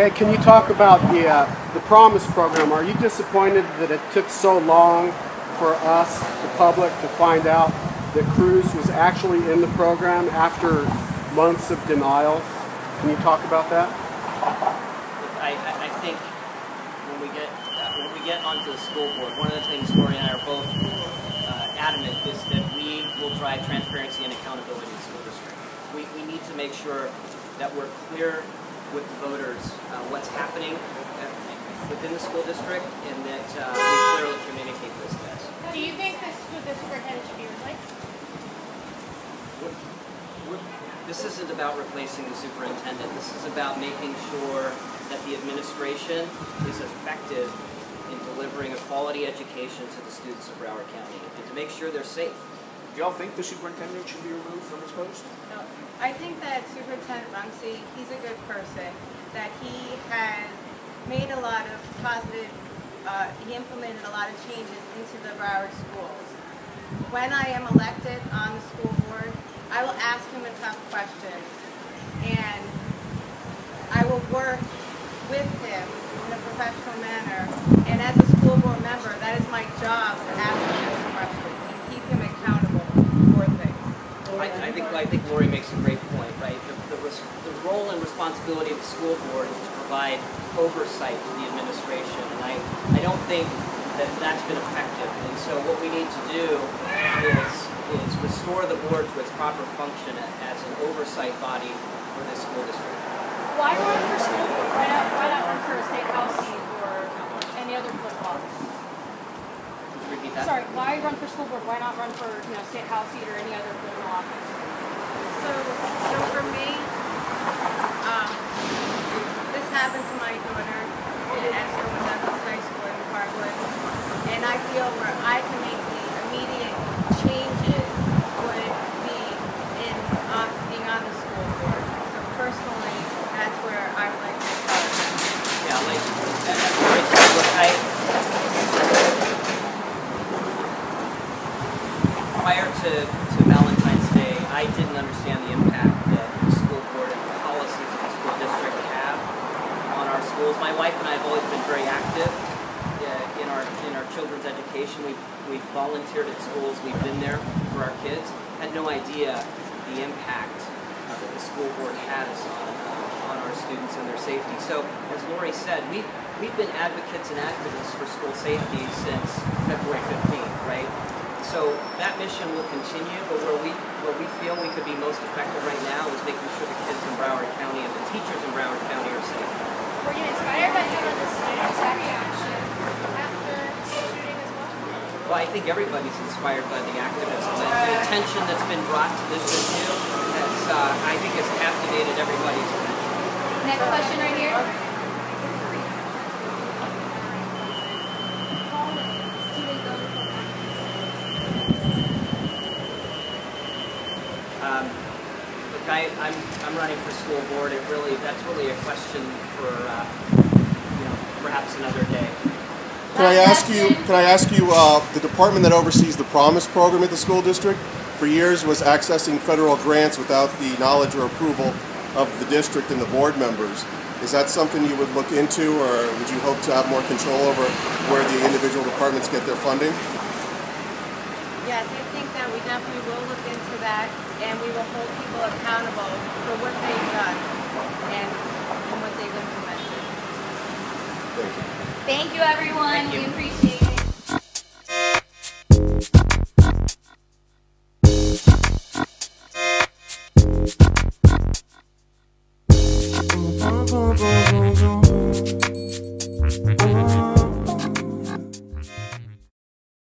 Hey, can you talk about the uh, the Promise program? Are you disappointed that it took so long for us, the public, to find out that Cruz was actually in the program after months of denials? Can you talk about that? I, I think when we get when we get onto the school board, one of the things Lori and I are both uh, adamant is that we will drive transparency and accountability in the school district. We, we need to make sure that we're clear with the voters uh, what's happening within the school district and that uh, we clearly communicate this to us. Do you think the school district head should be replaced? This isn't about replacing the superintendent. This is about making sure that the administration is effective in delivering a quality education to the students of Broward County and to make sure they're safe. Do y'all think the superintendent should be removed from his post? No, I think that Superintendent Runcie, he's a good person, that he has made a lot of positive, uh, he implemented a lot of changes into the Broward schools. When I am elected on the school board, I will ask him a tough question, and I will work with him in a professional manner. And as a school board member, that is my job to ask him questions and keep him accountable for things. I, I think I think Lori makes a great? The, the, role and responsibility of the school board is to provide oversight to the administration, and I, I don't think that that's been effective. And so what we need to do is is restore the board to its proper function as an oversight body for this school district. Why run for school board? Why not, why not run for a state house seat or any other political office? Could you repeat that? Sorry, why run for school board? Why not run for you know state house seat or any other political office? So, so for me, um, this happened to my daughter at Esther Douglas High School in Parkland, and I feel where I can make the immediate changes would be in uh, being on the school board. So personally, that's where I would like to start. Yeah, like, as Lori said, look, I, prior to, to Valentine's Day, I didn't understand the impact that the school board and the policies of the school district have on our schools. My wife and I have always been very active uh, in our in our children's education. We we volunteered at schools. We've been there for our kids. Had no idea the impact uh, that the school board has on on our students and their safety. So, as Lori said, we we've been advocates and activists for school safety since February 15th, right? So that mission will continue, but where we where we feel we could be most effective right now is making sure the kids in Broward County and the teachers in Broward County are safe. Were you inspired by some of the students' reaction after the shooting as well? Well, I think everybody's inspired by the activism. The, the attention that's been brought to this issue has, uh, I think, has captivated everybody's attention. Next question right here. I, I'm, I'm running for school board. It really, that's really a question for, uh, you know, perhaps another day. Can I ask you? Can I ask you? Uh, the department that oversees the Promise program at the school district, for years was accessing federal grants without the knowledge or approval of the district and the board members. Is that something you would look into, or would you hope to have more control over where the individual departments get their funding? Yes, I think that we definitely will look into that, and we will hold people accountable for what they've done and, and what they've implemented. Thank you. Thank you, everyone. Thank you. We appreciate it. Boom, boom, boom, boom.